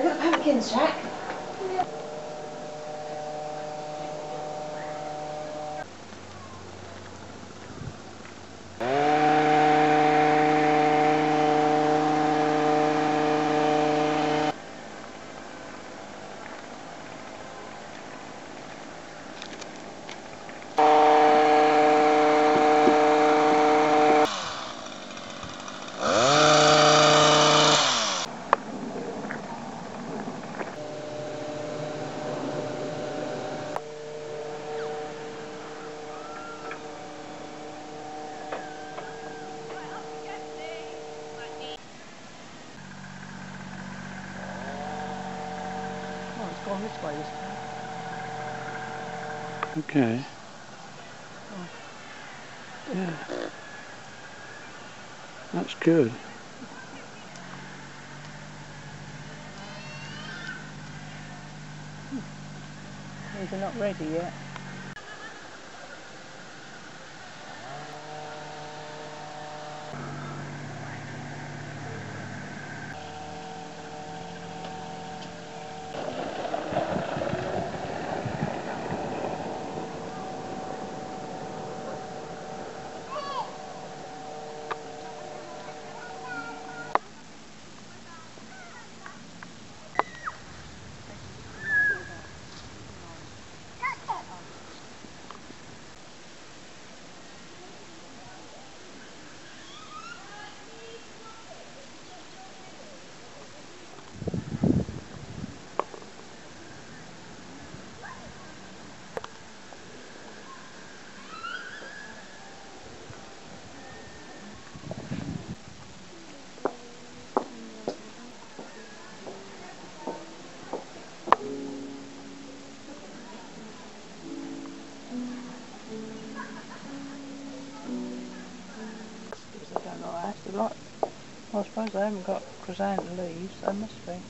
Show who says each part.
Speaker 1: I've got
Speaker 2: pumpkins, Jack. Gone this way this time.
Speaker 3: Okay.
Speaker 2: Oh.
Speaker 3: Yeah. That's good.
Speaker 2: These are not ready yet. Well, I suppose they haven't got chrysanthemum leaves. They must be.